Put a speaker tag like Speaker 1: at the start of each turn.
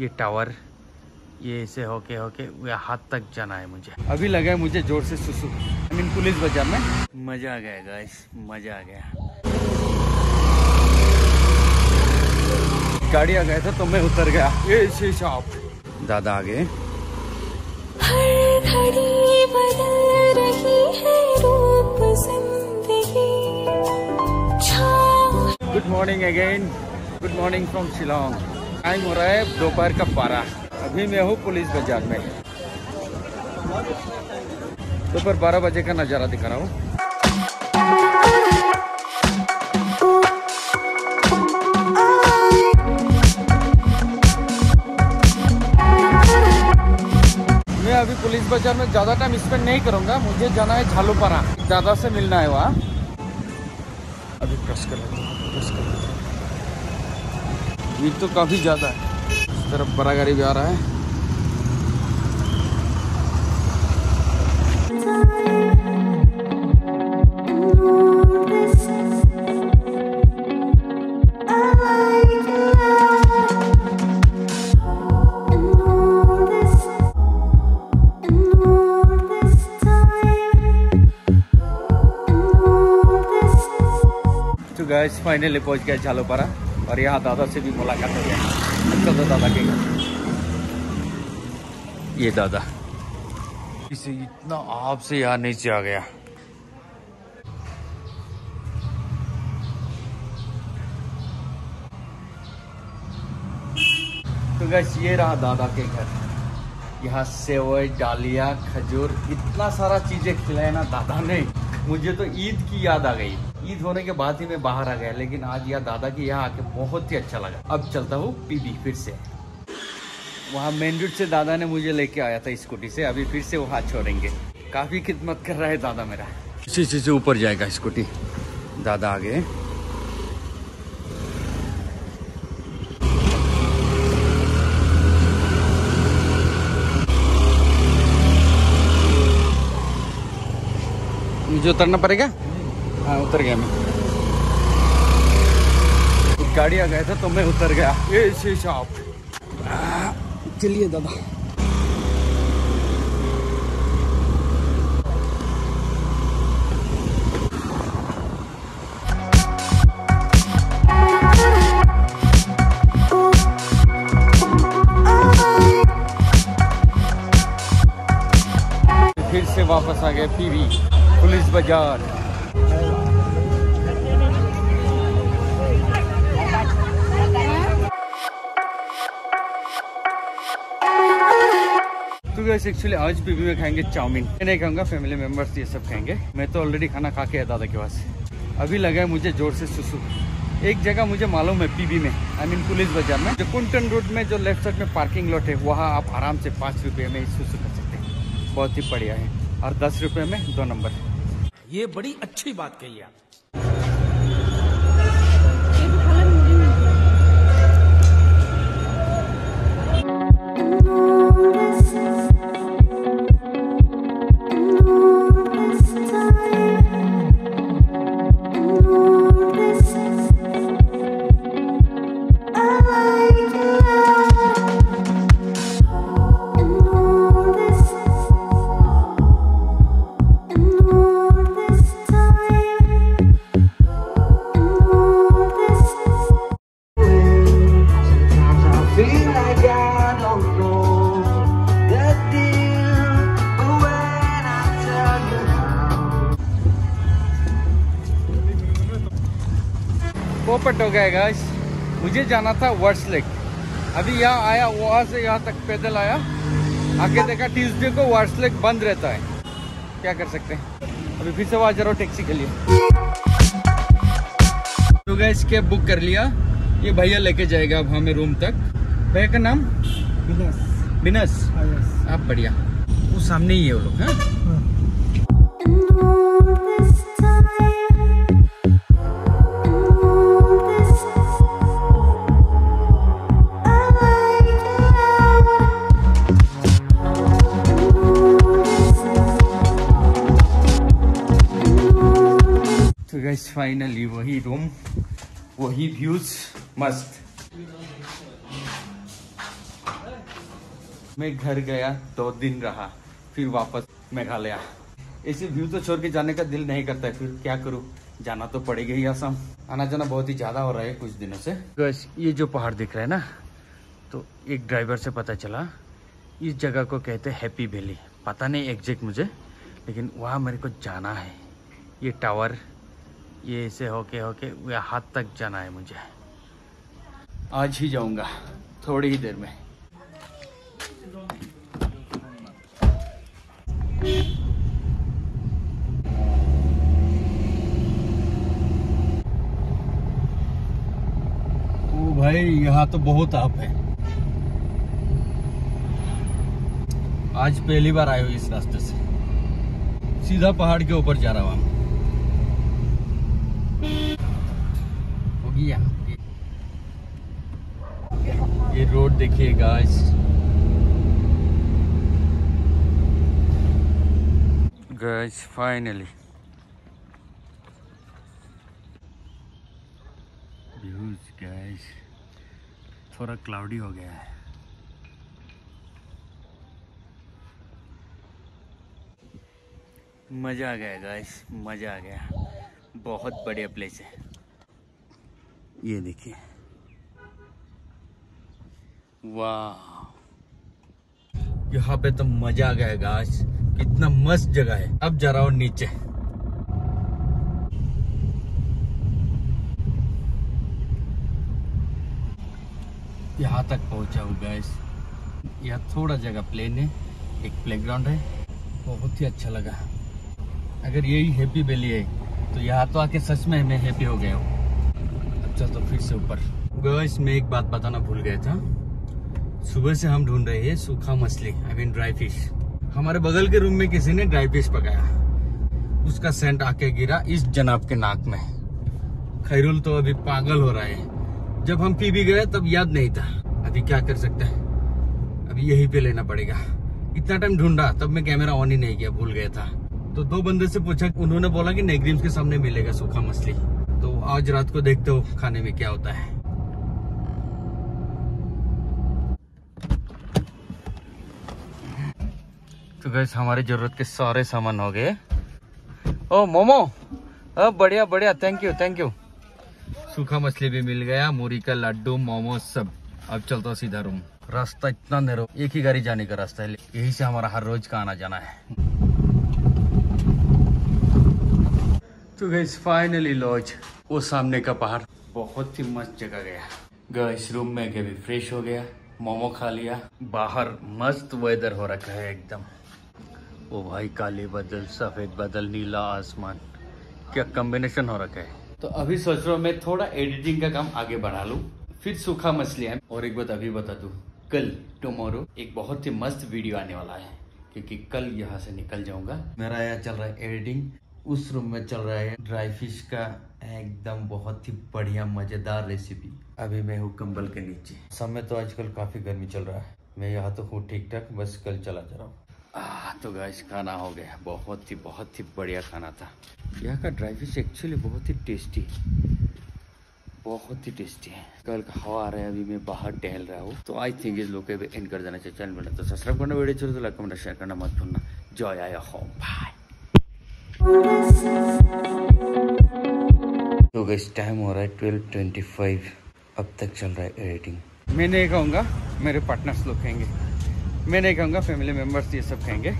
Speaker 1: ये टावर ये ऐसे होके होके हाथ तक जाना है मुझे। अभी लगा है मुझे ज़ोर से सुसु। आई मीन पुलिस बाज़ार में। मज़ा आ गया गाइस मज़ा आ गया। गाड़ी आ गया था तो मैं उतर गया। ये शॉप दादा आ गए।
Speaker 2: हर घड़ी बदल रही है रूप ज़िंदगी। छाँव
Speaker 1: good morning again good morning from Shillong time हो रहा है दोपहर का बारह। अभी मैं हूँ पुलिस बाज़ार में। दोपहर बारह बजे का नज़ारा दिखा रहा हूँ। मैं अभी पुलिस बाज़ार में ज़्यादा टाइम स्पेंड नहीं करूँगा। मुझे जाना है झालूपारा। दादा से मिलना है वहाँ। अभी कर लेता हूँ कर। लेता हूँ भीड़ तो काफ़ी ज़्यादा है। इस तरफ़ बड़ा गाड़ी भी आ रहा है। तो गैस फाइनली पहुँच गया झालोपारा। और यहाँ दादा से भी मुलाकात हो गया अच्छा तो दादा के घर। ये दादा। इसे इतना आप से यहाँ नीचे आ गया। तो गैस ये रहा दादा के घर। यहाँ सेवई डालिया खजूर इतना सारा चीज़ें खिलाए ना दादा ने। मुझे तो ईद की याद आ गई। ईद होने के बाद ही मैं बाहर आ गया, लेकिन आज यह दादा की यहाँ आके बहुत ही अच्छा लगा। अब चलता हूँ पीबी, फिर से। वहाँ मेन रोड से दादा ने मुझे लेके आया था स्कूटी से, अभी फिर से वहाँ छोड़ेंगे। काफ़ी खिदमत कर रहा है दादा मेरा। इसी चीज़ से ऊपर जाएगा स्कूटी। दादा आ गए मुझे उतरना पड़ेगा? हाँ उतर गया मैं। गाड़ी आ गया था तो मैं उतर गया। ये शॉप चलिए दादा। फिर से वापस आ गए पीवी, पुलिस बाज़ार। तो गैस एक्चुअली आज पीवी में खाएँगे चाउमीन। मैं नहीं खाऊँगा फैमिली मेंबर्स ये सब खाएँगे। मैं तो ऑलरेडी खाना खा के आया दादा के पास। अभी लगा है मुझे ज़ोर से सुसु। एक जगह मुझे मालूम है, पीबी में। आई मीन पुलिस बाज़ार में। जो कुंटन रोड में, जो लेफ़्ट साइड में पार्किंग लॉट है, वहाँ आप आराम से पाँच रुपये में सुसु कर सकते हैं। बहुत ही बढ़िया है। और दस रुपये में दो नंबर
Speaker 3: ये बड़ी अच्छी बात कही आप।
Speaker 1: पोपट हो गया गाइस मुझे जाना था वर्ड्स लेक अभी यहाँ आया वहाँ से यहाँ तक पैदल आया। आगे देखा ट्यूसडे को वर्ड्स लेक बंद रहता है। क्या कर सकते हैं? अभी फिर से वहाँ जा रहा हूँ टैक्सी के लिए। तो गैस कैब बुक कर लिया। ये भैया लेके जाएगा अब हमें रूम तक। भैया का नाम? बिनस आप बढ़िया। वो सामने ही है वो लोग हाँ? तो गैस फाइनली वही रूम वही व्यूज़ मस्त। मैं घर गया, दो दिन रहा, फिर वापस मेघालय। ऐसे व्यू तो छोड़ के जाने का दिल नहीं करता है, फिर क्या करूँ? जाना तो पड़ेगा ही आसाम। आना जाना बहुत ही ज़्यादा हो रहा है कुछ दिनों से। बस, ये जो पहाड़ दिख रहा है ना तो एक ड्राइवर से पता चला, इस जगह को कहते हैं हैप्पी वैली पता नहीं एग्जैक्ट मुझे, लेकिन वहाँ मेरे को जाना है। ये टावर ये ऐसे होके होके यहाँ तक जाना है मुझे। आज ही जाऊँगा थोड़ी ही देर में। ओ भाई यहाँ तो बहुत आप है। आज पहली बार आए हो इस रास्ते से। सीधा पहाड़ के ऊपर जा रहा हूँ। हो। गया ये रोड देखिए guys guys finally views guys थोड़ा क्लाउडी हो गया है। मज़ा आ गया गाइस मज़ा आ गया। बहुत बढ़िया प्लेस है। ये देखिए। वाह। यहाँ पे तो मज़ा आ गया गाज कितना मस्त जगह है। अब जा रहा हूँ नीचे। यहाँ तक पहुँचा हूँ गैस यहाँ थोड़ा जगह प्लेन है। एक प्लेग्राउंड है। बहुत ही अच्छा लगा। अगर यही हैप्पी वैली है तो यहाँ तो आके सच में मैं हैप्पी हो गया हूँ। अब चल तो फिर से ऊपर। गैस मैं एक बात बताना भूल गया था। सुबह से हम ढूंढ रहे हैं सूखा मछली आई मीन ड्राई फ़िश हमारे बगल के रूम में किसी ने ड्राई फ़िश पकाया। उसका सेंट आके गिरा इस जनाब के नाक में। खैरुल तो अभी पागल हो रहा है। जब हम पी भी गए, तब याद नहीं था। अभी क्या कर सकते हैं? अभी यही पे लेना पड़ेगा। इतना टाइम ढूंढा, तब मैं कैमरा ऑन ही नहीं किया, भूल गया था। तो दो बंदे से पूछा, उन्होंने बोला कि नेग्रीम्स के सामने मिलेगा सूखा मछली। आज रात को देखते हो खाने में क्या होता है? तो गैस हमारी ज़रूरत के सारे सामान हो गए। ओ, मोमो! अब बढ़िया बढ़िया थैंक यू थैंक यू सूखा मछली भी मिल गया, मूरी का लड्डू, मोमो सब। अब चलता हूँ सीधा रूम रास्ता इतना नैरो एक ही गाड़ी जाने का रास्ता है, यही से हमारा हर रोज का आना जाना है। तो गैस फाइनली लॉज वो सामने का पहाड़ बहुत ही मस्त जगह गया। गैस रूम में के भी फ्रेश हो गया, मोमो खा लिया। बाहर मस्त वेदर हो रखा है एकदम। ओ भाई, काले बादल, सफ़ेद बादल, नीला आसमान। क्या कॉम्बिनेशन हो रखा है? तो अभी सोच रहा हूँ मैं थोड़ा एडिटिंग का काम आगे बढ़ा लूँ। फिर सूखा मछली है। और एक बात अभी बता दूँ, कल टुमारो एक बहुत ही मस्त वीडियो आने वाला है। क्योंकि कल यहाँ से निकल जाऊँगा। मेरा यहाँ चल रहा है एडिटिंग उस रूम में चल रहा है। ड्राई फ़िश का एकदम बहुत ही बढ़िया, मज़ेदार रेसिपी अभी मैं हूँ कंबल के नीचे। समय तो आजकल काफ़ी गर्मी चल रहा है। मैं यहाँ तो हूँ ठीक ठाक बस कल चला जा रहा हूँ। तो गैस खाना हो गया। बहुत ही बहुत ही बढ़िया खाना था। यहाँ का ड्राई फ़िश एक्चुअली बहुत ही टेस्टी बहुत ही टेस्टी है। कल का हवा आ रहा है, अभी मैं बाहर टहल रहा हूँ। तो आई थिंक इस लोग एंड कर देना चाहिए। चैनल तो सब्सक्राइब करना, वीडियो चलो तो लाइक कमेंट शेयर करना मत भूलना। जॉय आया होम बाय तो टाइम हो रहा है ट्वेल्व ट्वेंटी फाइव अब तक चल रहा है एडिटिंग मैं नहीं कहूँगा, मेरे पार्टनर्स लोग कहेंगे। मैं नहीं कहूँगा फैमिली मेंबर्स ये सब कहेंगे।